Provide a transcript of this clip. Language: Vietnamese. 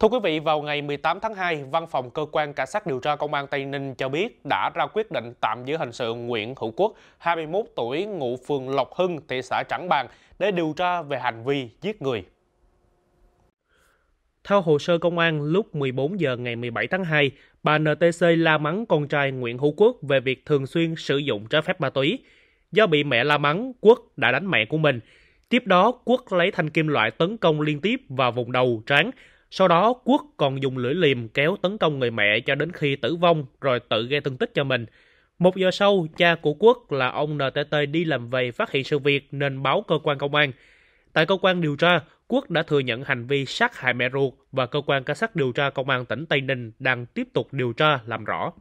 Thưa quý vị, vào ngày 18 tháng 2, Văn phòng Cơ quan Cảnh sát điều tra Công an Tây Ninh cho biết đã ra quyết định tạm giữ hình sự Nguyễn Hữu Quốc, 21 tuổi, ngụ phường Lộc Hưng, thị xã Trảng Bàng để điều tra về hành vi giết người. Theo hồ sơ công an, lúc 14 giờ ngày 17 tháng 2, bà NTC la mắng con trai Nguyễn Hữu Quốc về việc thường xuyên sử dụng trái phép ma túy. Do bị mẹ la mắng, Quốc đã đánh mẹ của mình. Tiếp đó, Quốc lấy thanh kim loại tấn công liên tiếp vào vùng đầu, trán, sau đó, Quốc còn dùng lưỡi liềm kéo tấn công người mẹ cho đến khi tử vong rồi tự gây thương tích cho mình. Một giờ sau, cha của Quốc là ông NTT đi làm về phát hiện sự việc nên báo cơ quan công an. Tại cơ quan điều tra, Quốc đã thừa nhận hành vi sát hại mẹ ruột và cơ quan cảnh sát điều tra công an tỉnh Tây Ninh đang tiếp tục điều tra làm rõ.